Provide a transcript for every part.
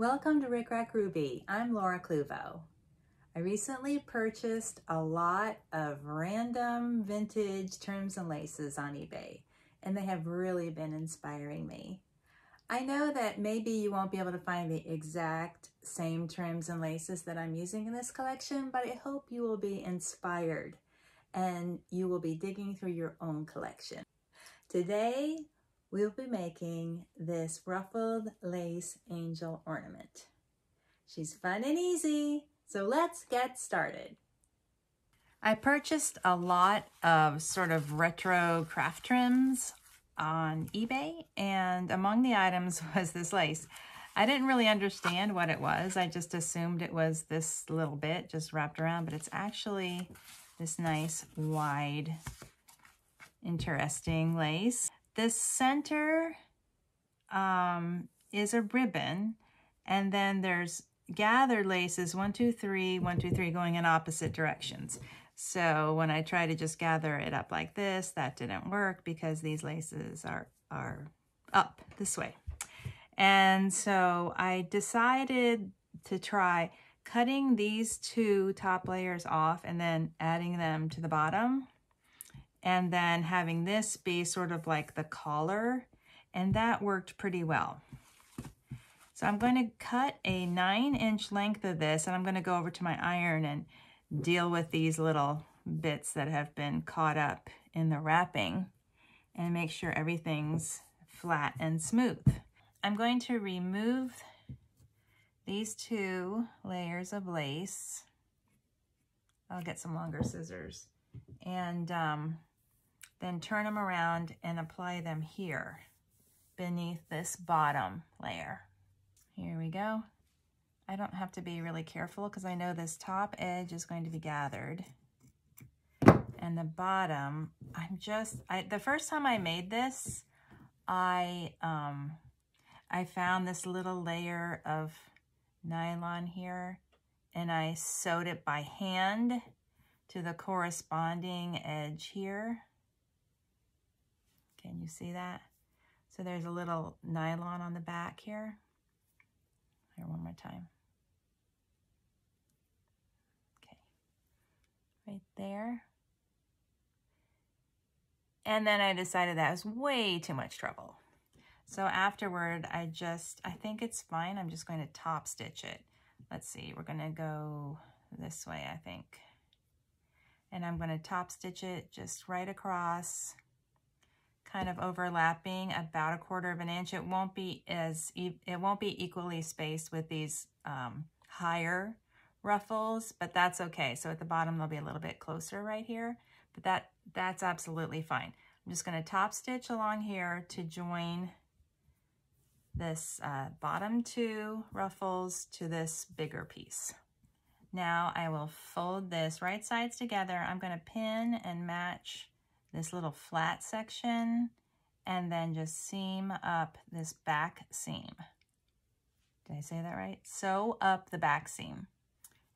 Welcome to Rick Rack Ruby. I'm Laura Kluvo. I recently purchased a lot of random vintage trims and laces on eBay, and they have really been inspiring me. I know that maybe you won't be able to find the exact same trims and laces that I'm using in this collection, but I hope you will be inspired and you will be digging through your own collection. Today, we'll be making this ruffled lace angel ornament. She's fun and easy, so let's get started. I purchased a lot of sort of retro craft trims on eBay, and among the items was this lace. I didn't really understand what it was. I just assumed it was this little bit just wrapped around, but it's actually this nice wide, interesting lace. This center um, is a ribbon, and then there's gathered laces, one, two, three, one, two, three, going in opposite directions. So when I try to just gather it up like this, that didn't work because these laces are, are up this way. And so I decided to try cutting these two top layers off and then adding them to the bottom and then having this be sort of like the collar and that worked pretty well. So I'm going to cut a nine inch length of this and I'm going to go over to my iron and deal with these little bits that have been caught up in the wrapping and make sure everything's flat and smooth. I'm going to remove these two layers of lace. I'll get some longer scissors and um, then turn them around and apply them here beneath this bottom layer. Here we go. I don't have to be really careful because I know this top edge is going to be gathered. And the bottom, I'm just, I, the first time I made this, I, um, I found this little layer of nylon here and I sewed it by hand to the corresponding edge here. Can you see that? So there's a little nylon on the back here. Here, one more time. Okay, right there. And then I decided that was way too much trouble. So afterward, I just, I think it's fine. I'm just going to top stitch it. Let's see, we're gonna go this way, I think. And I'm gonna top stitch it just right across kind of overlapping about a quarter of an inch. It won't be as it won't be equally spaced with these um, higher ruffles, but that's okay. So at the bottom, they'll be a little bit closer right here, but that that's absolutely fine. I'm just going to top stitch along here to join this uh, bottom two ruffles to this bigger piece. Now I will fold this right sides together. I'm going to pin and match this little flat section and then just seam up this back seam. Did I say that right? Sew up the back seam.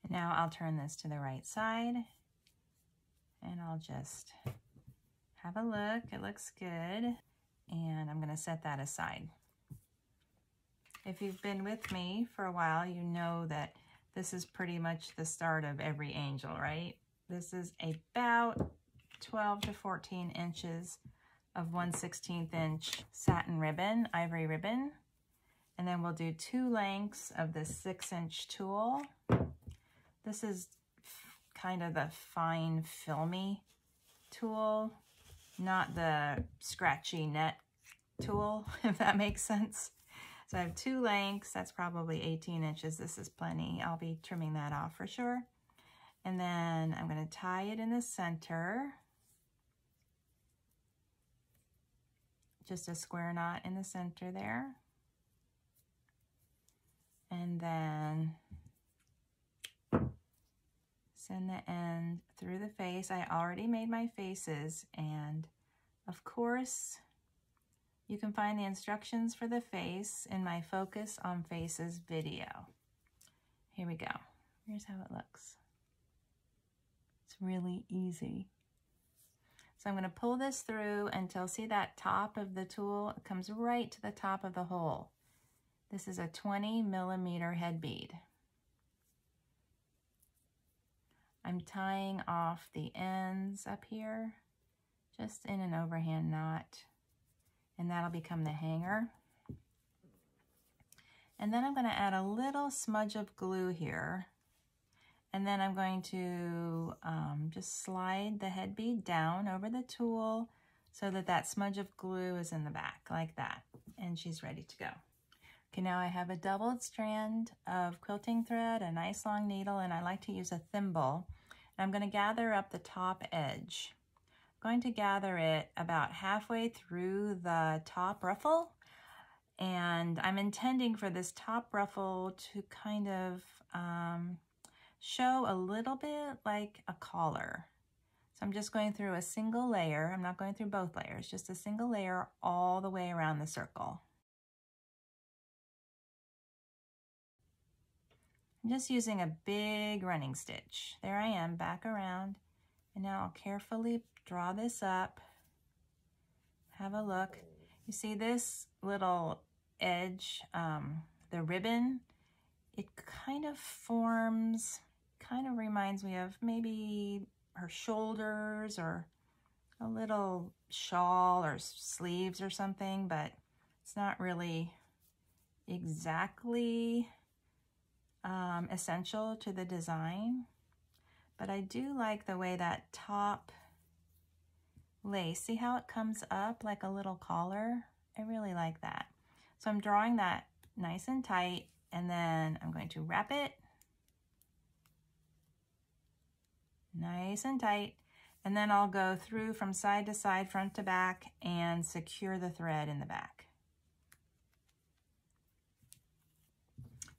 Now I'll turn this to the right side and I'll just have a look. It looks good. And I'm gonna set that aside. If you've been with me for a while, you know that this is pretty much the start of every angel, right? This is about 12 to 14 inches of 1 16th inch satin ribbon, ivory ribbon. And then we'll do two lengths of this 6 inch tulle. This is kind of the fine filmy tulle, not the scratchy net tulle, if that makes sense. So I have two lengths, that's probably 18 inches. This is plenty. I'll be trimming that off for sure. And then I'm going to tie it in the center just a square knot in the center there. And then send the end through the face. I already made my faces and of course you can find the instructions for the face in my Focus on Faces video. Here we go. Here's how it looks. It's really easy. So I'm going to pull this through until, see that top of the tulle comes right to the top of the hole. This is a 20 millimeter head bead. I'm tying off the ends up here, just in an overhand knot, and that'll become the hanger. And then I'm going to add a little smudge of glue here. And then I'm going to um, just slide the head bead down over the tulle so that that smudge of glue is in the back like that. And she's ready to go. Okay, now I have a doubled strand of quilting thread, a nice long needle, and I like to use a thimble. And I'm going to gather up the top edge. I'm going to gather it about halfway through the top ruffle. And I'm intending for this top ruffle to kind of um, show a little bit like a collar. So I'm just going through a single layer. I'm not going through both layers, just a single layer all the way around the circle. I'm just using a big running stitch. There I am, back around. And now I'll carefully draw this up. Have a look. You see this little edge, um, the ribbon, it kind of forms, kind of reminds me of maybe her shoulders or a little shawl or sleeves or something, but it's not really exactly um, essential to the design. But I do like the way that top lace, see how it comes up like a little collar? I really like that. So I'm drawing that nice and tight and then I'm going to wrap it nice and tight. And then I'll go through from side to side, front to back, and secure the thread in the back.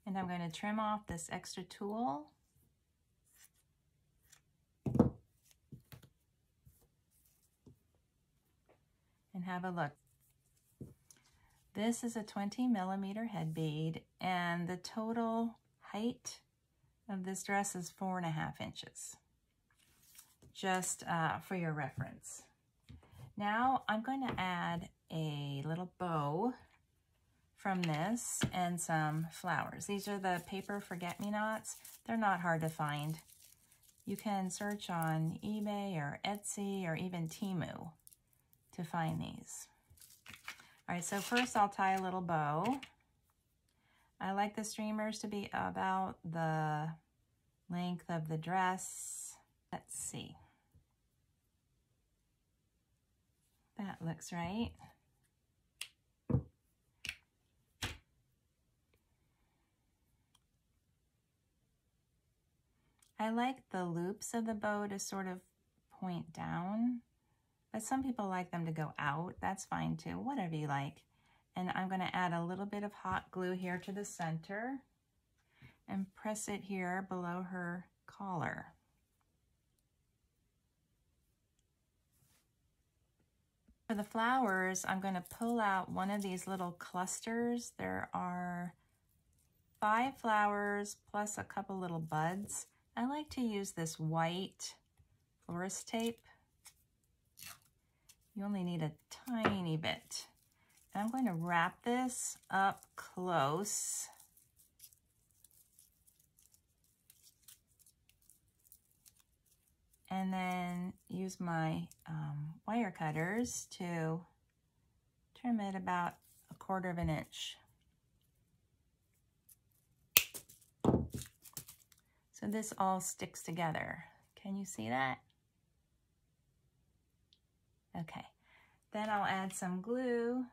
And I'm going to trim off this extra tulle. And have a look. This is a 20 millimeter head bead and the total height of this dress is four and a half inches just uh, for your reference. Now I'm going to add a little bow from this and some flowers. These are the paper forget-me-nots. They're not hard to find. You can search on eBay or Etsy or even Temu to find these. All right, so first I'll tie a little bow. I like the streamers to be about the length of the dress. Let's see. That looks right. I like the loops of the bow to sort of point down, but some people like them to go out. That's fine too, whatever you like. And I'm gonna add a little bit of hot glue here to the center and press it here below her collar. For the flowers, I'm going to pull out one of these little clusters. There are five flowers plus a couple little buds. I like to use this white florist tape. You only need a tiny bit. And I'm going to wrap this up close and then use my um, wire cutters to trim it about a quarter of an inch. So this all sticks together. Can you see that? Okay, then I'll add some glue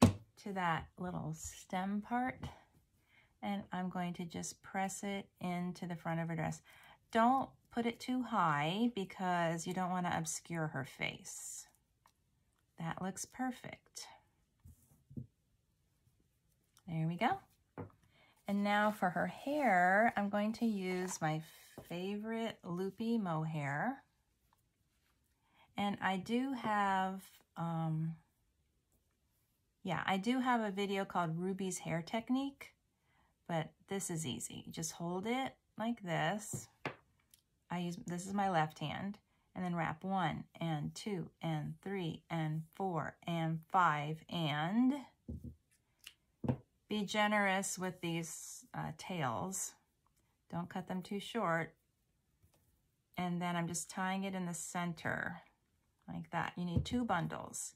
to that little stem part and I'm going to just press it into the front of her dress. Don't put it too high because you don't want to obscure her face. That looks perfect. There we go. And now for her hair, I'm going to use my favorite loopy mohair. And I do have, um, yeah, I do have a video called Ruby's Hair Technique, but this is easy. Just hold it like this I use, this is my left hand, and then wrap one and two and three and four and five and be generous with these uh, tails. Don't cut them too short. And then I'm just tying it in the center like that. You need two bundles,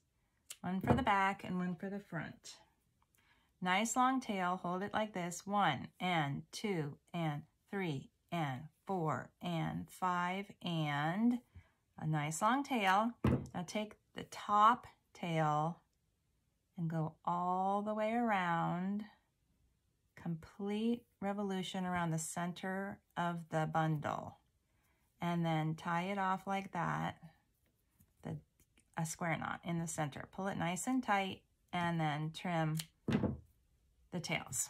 one for the back and one for the front. Nice long tail, hold it like this. One and two and three and four and five and a nice long tail. Now take the top tail and go all the way around, complete revolution around the center of the bundle. And then tie it off like that, the, a square knot in the center. Pull it nice and tight and then trim the tails.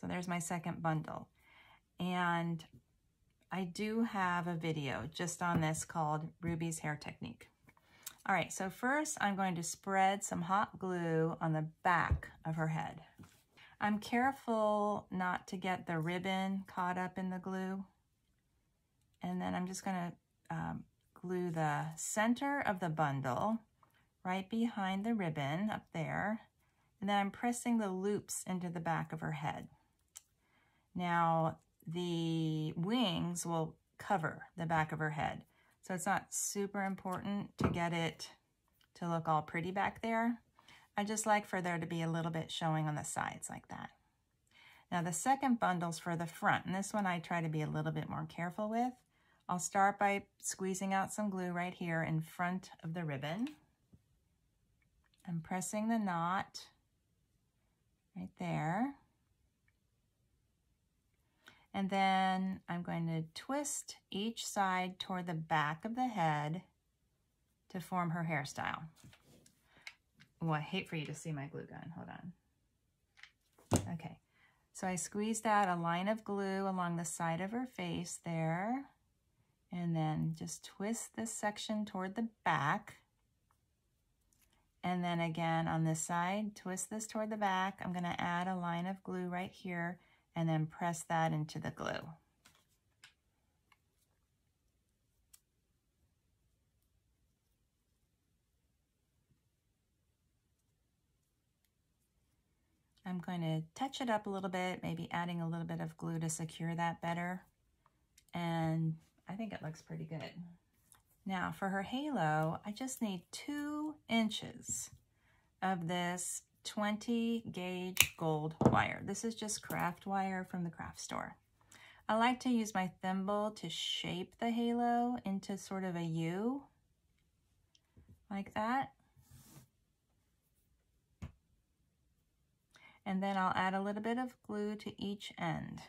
So there's my second bundle. And I do have a video just on this called Ruby's Hair Technique. All right, so first I'm going to spread some hot glue on the back of her head. I'm careful not to get the ribbon caught up in the glue. And then I'm just gonna um, glue the center of the bundle right behind the ribbon up there. And then I'm pressing the loops into the back of her head. Now, the wings will cover the back of her head. So it's not super important to get it to look all pretty back there. I just like for there to be a little bit showing on the sides like that. Now the second bundle's for the front, and this one I try to be a little bit more careful with. I'll start by squeezing out some glue right here in front of the ribbon. I'm pressing the knot right there. And then I'm going to twist each side toward the back of the head to form her hairstyle. Oh, I hate for you to see my glue gun. Hold on. Okay, so I squeezed out a line of glue along the side of her face there. And then just twist this section toward the back. And then again on this side, twist this toward the back. I'm going to add a line of glue right here and then press that into the glue. I'm going to touch it up a little bit, maybe adding a little bit of glue to secure that better. And I think it looks pretty good. Now for her halo, I just need two inches of this 20 gauge gold wire. This is just craft wire from the craft store. I like to use my thimble to shape the halo into sort of a U, like that. And then I'll add a little bit of glue to each end.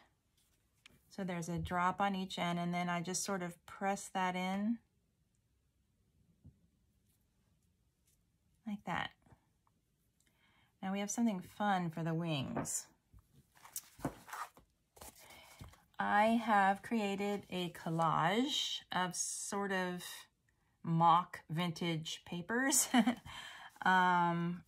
So there's a drop on each end, and then I just sort of press that in like that. Now we have something fun for the wings. I have created a collage of sort of mock vintage papers. um,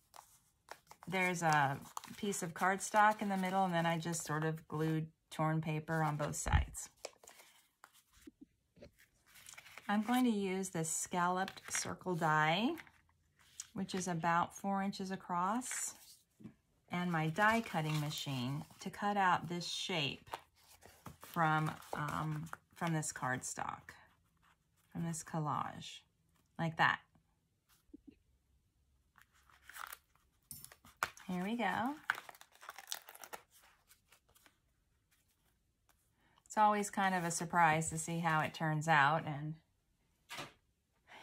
there's a piece of cardstock in the middle and then I just sort of glued torn paper on both sides. I'm going to use this scalloped circle die, which is about four inches across and my die cutting machine to cut out this shape from, um, from this cardstock, from this collage, like that. Here we go. It's always kind of a surprise to see how it turns out and,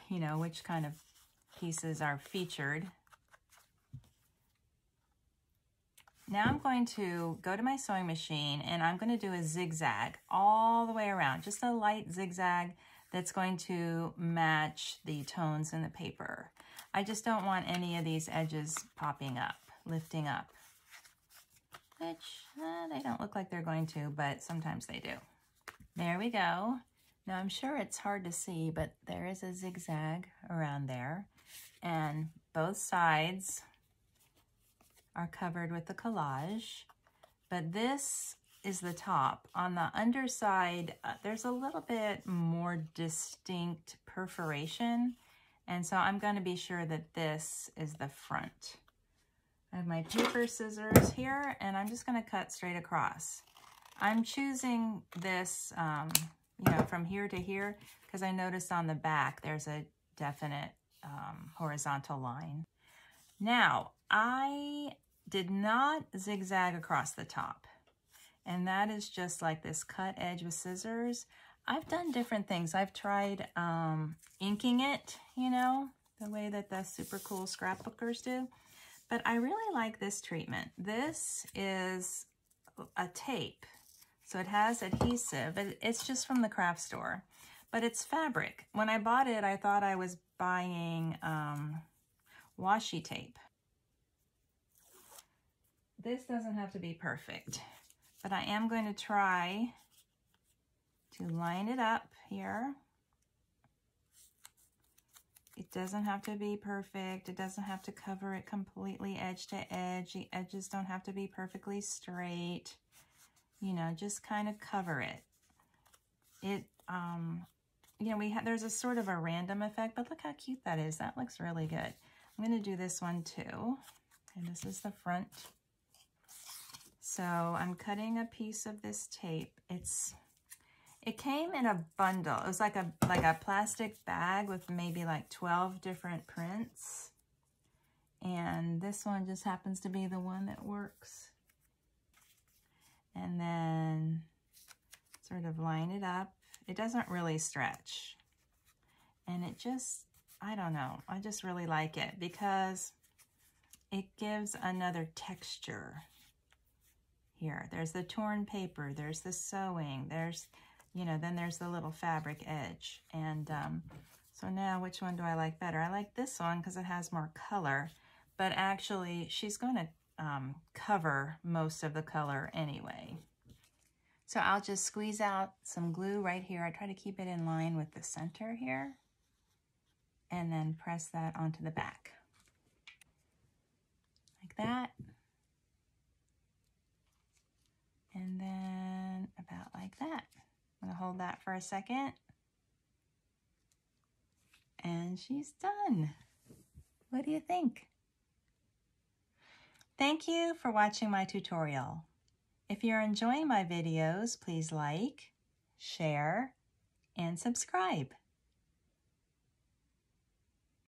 you know, which kind of pieces are featured Now I'm going to go to my sewing machine and I'm going to do a zigzag all the way around, just a light zigzag that's going to match the tones in the paper. I just don't want any of these edges popping up, lifting up, which uh, they don't look like they're going to, but sometimes they do. There we go. Now I'm sure it's hard to see, but there is a zigzag around there and both sides are covered with the collage, but this is the top. On the underside, uh, there's a little bit more distinct perforation, and so I'm going to be sure that this is the front I have my paper scissors here, and I'm just going to cut straight across. I'm choosing this, um, you know, from here to here, because I noticed on the back there's a definite um, horizontal line. Now, I did not zigzag across the top, and that is just like this cut edge with scissors. I've done different things. I've tried um, inking it, you know, the way that the super cool scrapbookers do. But I really like this treatment. This is a tape. So it has adhesive. It's just from the craft store. But it's fabric. When I bought it, I thought I was buying um, washi tape. This doesn't have to be perfect. But I am going to try to line it up here it doesn't have to be perfect. It doesn't have to cover it completely edge to edge. The edges don't have to be perfectly straight. You know, just kind of cover it. It, um, you know, we have, there's a sort of a random effect, but look how cute that is. That looks really good. I'm going to do this one too. And this is the front. So I'm cutting a piece of this tape. It's it came in a bundle. It was like a like a plastic bag with maybe like 12 different prints. And this one just happens to be the one that works. And then sort of line it up. It doesn't really stretch. And it just, I don't know, I just really like it because it gives another texture here. There's the torn paper, there's the sewing, there's you know, then there's the little fabric edge. And um, so now which one do I like better? I like this one because it has more color, but actually she's going to um, cover most of the color anyway. So I'll just squeeze out some glue right here. I try to keep it in line with the center here and then press that onto the back like that. And then about like that. I'm to hold that for a second. And she's done. What do you think? Thank you for watching my tutorial. If you're enjoying my videos, please like, share, and subscribe.